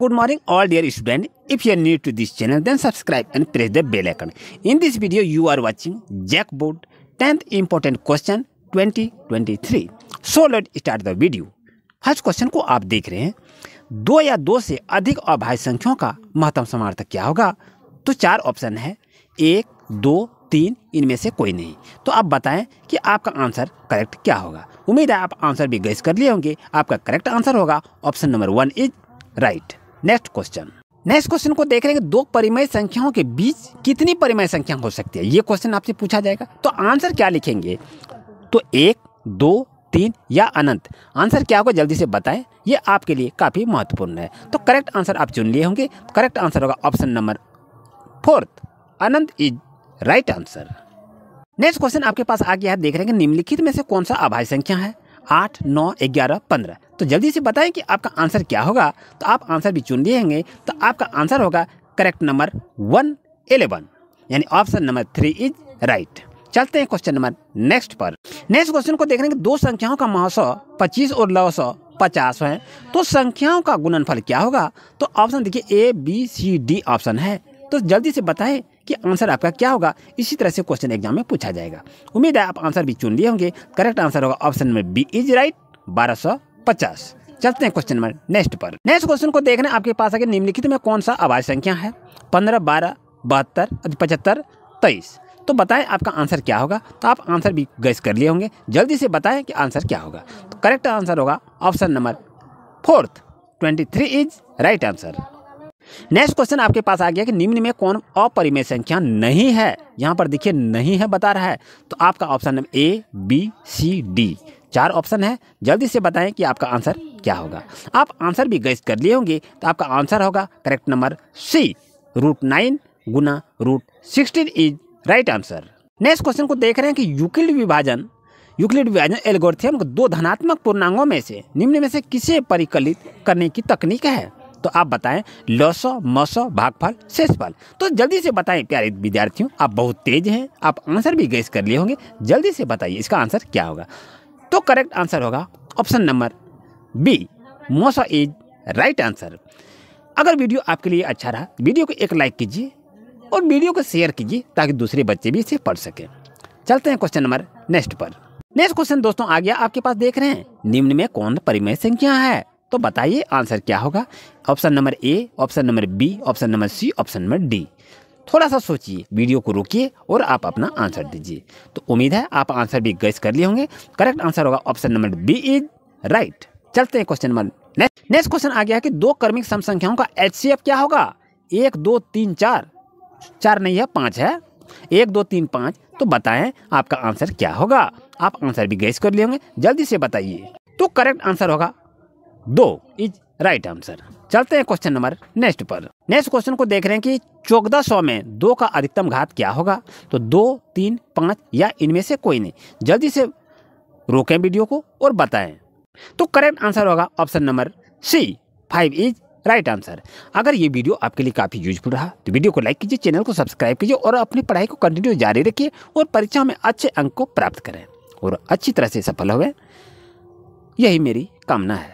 Good morning all dear student. If you are new to this channel then subscribe and press the bell icon. In this video you are watching Jackboard 10th important question 2023. So let's start the video. First question को आप देख रहे हैं दो या दो से अधिक अभाज्य संख्याओं का महत्तम समार्थक क्या होगा तो चार ऑप्शन है एक दो तीन इनमें से कोई नहीं तो आप बताएँ कि आपका आंसर करेक्ट क्या होगा उम्मीद है आप आंसर भी गैस कर लिए होंगे आपका करेक्ट आंसर होगा option number one is right next question next question को देख रहे हैं दो परिमय संख्याओं के बीच कितनी परिमय संख्या हो सकती है? ये क्वेश्चन आपसे पूछा जाएगा। तो आंसर क्या लिखेंगे? तो एक, दो, तीन या अनंत। आंसर क्या होगा? जल्दी से बताएँ। ये आपके लिए काफ़ी महत्वपूर्ण है। तो करेक्ट आंसर आप चुन लिए होंगे। करेक्ट आंसर होगा option number fourth Anant is right answer next question आपके पास आ गया है। देख रहे हैं निम्नलिखित में से कौन सा अभाज्य संख्या है? आठ, नौ, ग्यारह, पंद्रह। तो जल्दी से बताएँ कि आपका आंसर क्या होगा। तो आप आंसर भी चुन लिए होंगे। तो आपका आंसर होगा करेक्ट नंबर वन, इलेवन। यानी option number three is right. चलते हैं क्वेश्चन नंबर नेक्स्ट पर। नेक्स्ट क्वेश्चन को देख रहे हैं दो संख्याओं का महासौ पच्चीस और लौ सौ पचास है। तो संख्याओं का गुणनफल क्या होगा? तो ऑप्शन देखिए A, B, C, D option है। तो जल्दी से बताएँ कि आंसर आपका क्या होगा? इसी तरह से क्वेश्चन एग्ज़ाम में पूछा जाएगा। उम्मीद है आप आंसर भी चुन लिए होंगे। करेक्ट आंसर होगा option number B is right बारह पचास। चलते हैं क्वेश्चन नंबर नेक्स्ट पर। नेक्स्ट क्वेश्चन को देखना आपके पास आगे निम्नलिखित में कौन सा आवाज़ संख्या है? पंद्रह, बारह, बहत्तर पचहत्तर, तेईस। तो बताएँ आपका आंसर क्या होगा? तो आप आंसर भी गैस कर लिए होंगे। जल्दी से बताएँ कि आंसर क्या होगा। तो करेक्ट आंसर होगा option number fourth twenty three is right answer next question आपके पास आ गया कि निम्न में कौन अपरिमेय संख्या नहीं है? यहाँ पर देखिए, नहीं है बता रहा है। तो आपका option number A B C D चार ऑप्शन है। जल्दी से बताएँ कि आपका आंसर क्या होगा। आप आंसर भी गैस कर लिए होंगे तो आपका आंसर होगा correct number C root nine Guna root sixteen is right answer next question को देख रहे हैं कि यूक्लिड विभाजन यूक्लिड विभाजन एल्गोरिथम दो धनात्मक पूर्णांगों में से, निम्न में से किसे परिकलित करने की तकनीक है? तो आप बताएँ, लसो, मसो, भागफल, शेषफल। तो जल्दी से बताएँ, प्यारे विद्यार्थियों, आप बहुत तेज हैं, आप आंसर भी गैस कर लिए होंगे। जल्दी से बताइए, इसका आंसर क्या होगा? तो करेक्ट आंसर होगा ऑप्शन नंबर बी मोसो इज़ राइट आंसर अगर वीडियो आपके लिए अच्छा रहा, वीडियो को एक लाइक कीजिए और वीडियो को शेयर कीजिए, ताकि दूसरे बच्चे भी इसे पढ़ सकें। चलते हैं क्वेश्चन नंबर नेक्स्ट पर। नेक्स्ट क्वेश्चन दोस्तों आ गया आपके पास देख रहे हैं। निम्न में कौन परिमेय संख्या है? तो बताइए आंसर क्या होगा? Option number A, option number B, option number C, option number D. थोड़ा सा सोचिए, वीडियो को रोकिए और आप अपना आंसर दीजिए। तो उम्मीद है आप आंसर भी गैस कर लिए होंगे। करेक्ट आंसर होगा option number B is right. चलते हैं क्वेश्चन नंबर नेक्स्ट क्वेश्चन आ गया कि दो क्रमिक सम संख्याओं का एच क्या होगा? एक, दो, तीन, चार। चार नहीं है, पाँच है। एक, दो, तीन, पाँच। तो बताएँ आपका आंसर क्या होगा? आप आंसर भी गैस कर लिए होंगे। जल्दी से बताइए। तो करेक्ट आंसर होगा दो इज़ राइट आंसर। चलते हैं क्वेश्चन नंबर नेक्स्ट पर। नेक्स्ट क्वेश्चन को देख रहे हैं कि चौदह सौ में दो का अधिकतम घात क्या होगा? तो दो, तीन, पाँच या इनमें से कोई नहीं। जल्दी से रोकें वीडियो को और बताएँ। तो करेक्ट आंसर होगा option number C, five is right answer. अगर ये वीडियो आपके लिए काफ़ी यूजफुल रहा तो वीडियो को लाइक कीजिए, चैनल को सब्सक्राइब कीजिए और अपनी पढ़ाई को कंटिन्यू जारी रखिए और परीक्षा में अच्छे अंक को प्राप्त करें। और अच्छी तरह से सफल हो यही मेरी कामना है।